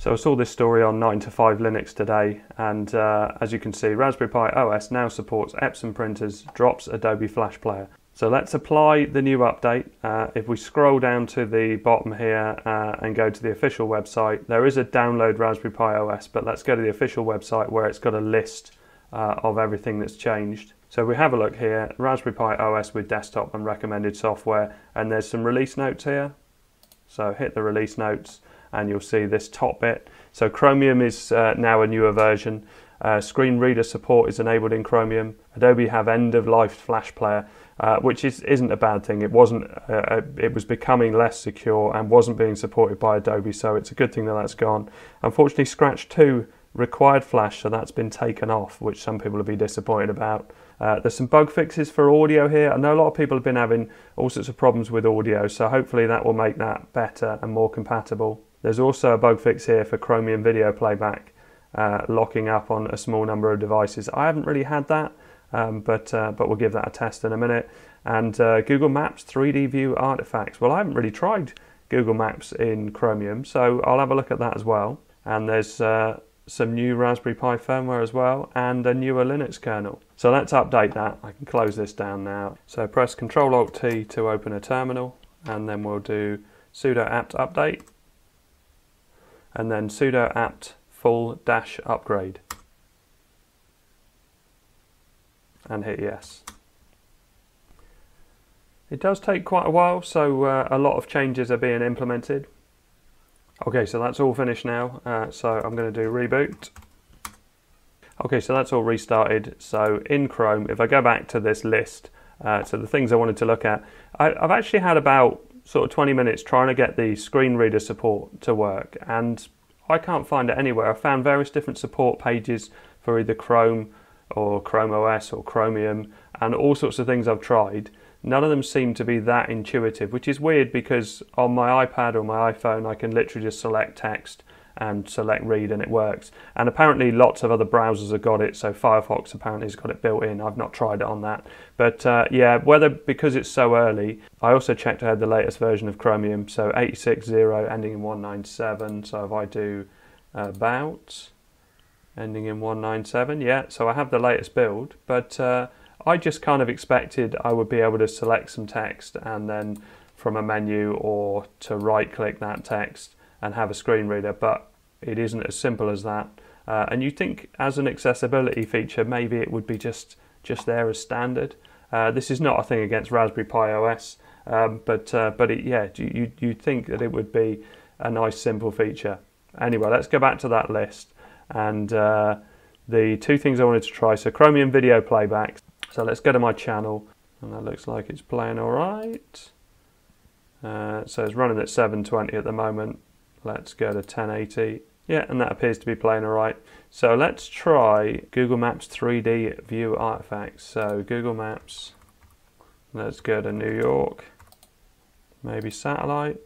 So I saw this story on 9 to 5 Linux today, and uh, as you can see, Raspberry Pi OS now supports Epson printers, drops Adobe Flash Player. So let's apply the new update. Uh, if we scroll down to the bottom here uh, and go to the official website, there is a download Raspberry Pi OS, but let's go to the official website where it's got a list uh, of everything that's changed. So we have a look here, Raspberry Pi OS with desktop and recommended software, and there's some release notes here. So hit the release notes and you'll see this top bit. So Chromium is uh, now a newer version. Uh, screen reader support is enabled in Chromium. Adobe have end of life Flash Player, uh, which is, isn't a bad thing. It wasn't. Uh, uh, it was becoming less secure and wasn't being supported by Adobe, so it's a good thing that that's gone. Unfortunately, Scratch 2 required Flash, so that's been taken off, which some people will be disappointed about. Uh, there's some bug fixes for audio here. I know a lot of people have been having all sorts of problems with audio, so hopefully that will make that better and more compatible. There's also a bug fix here for Chromium video playback, uh, locking up on a small number of devices. I haven't really had that, um, but uh, but we'll give that a test in a minute. And uh, Google Maps 3D view artifacts. Well, I haven't really tried Google Maps in Chromium, so I'll have a look at that as well. And there's uh, some new Raspberry Pi firmware as well, and a newer Linux kernel. So let's update that. I can close this down now. So press Control Alt T to open a terminal, and then we'll do sudo apt update, and then sudo apt full dash upgrade, and hit yes. It does take quite a while, so uh, a lot of changes are being implemented. Okay, so that's all finished now. Uh, so I'm going to do reboot. Okay, so that's all restarted. So in Chrome, if I go back to this list, uh, so the things I wanted to look at, I, I've actually had about sort of 20 minutes trying to get the screen reader support to work, and I can't find it anywhere. I found various different support pages for either Chrome or Chrome OS or Chromium, and all sorts of things I've tried. None of them seem to be that intuitive, which is weird because on my iPad or my iPhone, I can literally just select text and select read and it works. And apparently, lots of other browsers have got it. So Firefox apparently has got it built in. I've not tried it on that, but uh, yeah, whether because it's so early. I also checked I had the latest version of Chromium, so 86.0 ending in 197. So if I do about ending in 197, yeah, so I have the latest build, but. Uh, I just kind of expected I would be able to select some text and then from a menu or to right click that text and have a screen reader, but it isn't as simple as that. Uh, and you think as an accessibility feature, maybe it would be just, just there as standard. Uh, this is not a thing against Raspberry Pi OS, um, but uh, but it, yeah, you you think that it would be a nice simple feature. Anyway, let's go back to that list and uh, the two things I wanted to try. So Chromium video playback. So let's go to my channel, and that looks like it's playing all right. Uh, so it's running at 720 at the moment. Let's go to 1080. Yeah, and that appears to be playing all right. So let's try Google Maps 3D view artifacts. So Google Maps, let's go to New York, maybe satellite.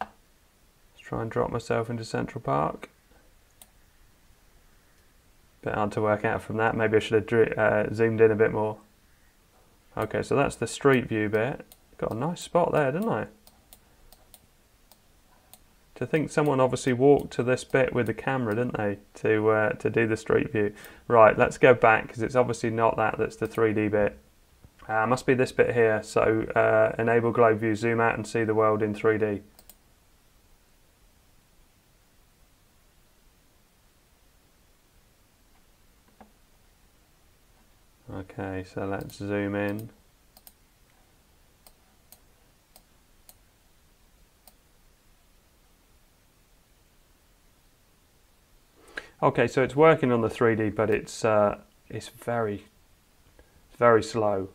Let's try and drop myself into Central Park. Bit hard to work out from that. Maybe I should have uh, zoomed in a bit more. Okay, so that's the street view bit. Got a nice spot there, didn't I? To think someone obviously walked to this bit with the camera, didn't they, to uh, to do the street view. Right, let's go back because it's obviously not that that's the 3D bit. Uh, must be this bit here. So uh, enable globe view, zoom out and see the world in 3D. Okay, so let's zoom in. Okay, so it's working on the 3D, but it's uh, it's very very slow,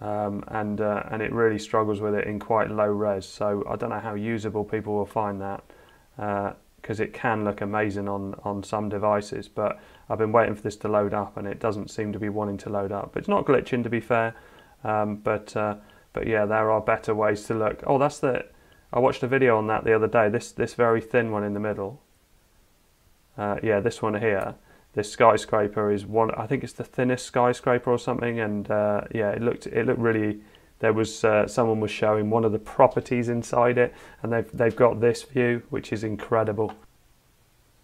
um, and uh, and it really struggles with it in quite low res. So I don't know how usable people will find that because uh, it can look amazing on on some devices, but I've been waiting for this to load up and it doesn't seem to be wanting to load up. It's not glitching to be fair, um, but uh, but yeah, there are better ways to look. Oh, that's the. I watched a video on that the other day. This this very thin one in the middle. Uh, yeah, this one here. This skyscraper is one. I think it's the thinnest skyscraper or something. And uh, yeah, it looked it looked really. There was uh, someone was showing one of the properties inside it, and they've they've got this view, which is incredible.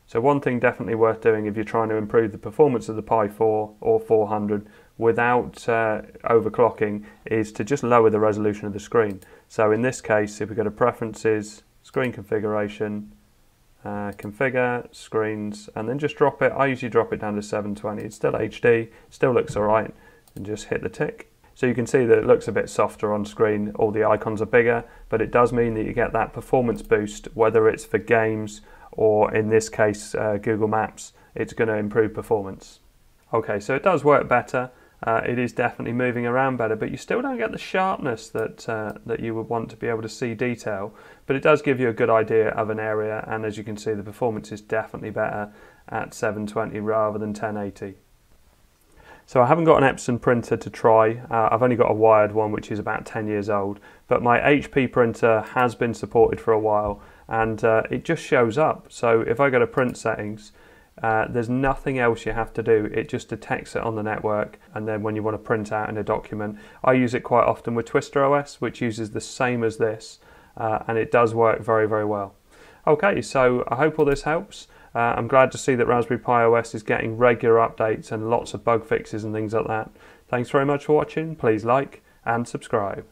So one thing definitely worth doing if you're trying to improve the performance of the Pi 4 or 400 without uh, overclocking is to just lower the resolution of the screen. So in this case, if we go to Preferences, Screen Configuration, uh, Configure, Screens, and then just drop it. I usually drop it down to 720. It's still HD, still looks alright, and just hit the tick. So you can see that it looks a bit softer on screen, all the icons are bigger, but it does mean that you get that performance boost, whether it's for games or in this case uh, Google Maps, it's going to improve performance. Okay, so it does work better. Uh, it is definitely moving around better, but you still don't get the sharpness that uh, that you would want to be able to see detail. But it does give you a good idea of an area, and as you can see, the performance is definitely better at 720 rather than 1080. So I haven't got an Epson printer to try. Uh, I've only got a wired one, which is about 10 years old. But my HP printer has been supported for a while, and uh, it just shows up. So if I go to print settings, uh, there's nothing else you have to do. It just detects it on the network, and then when you want to print out in a document, I use it quite often with Twister OS, which uses the same as this, uh, and it does work very, very well. Okay, so I hope all this helps. Uh, I'm glad to see that Raspberry Pi OS is getting regular updates and lots of bug fixes and things like that. Thanks very much for watching. Please like and subscribe.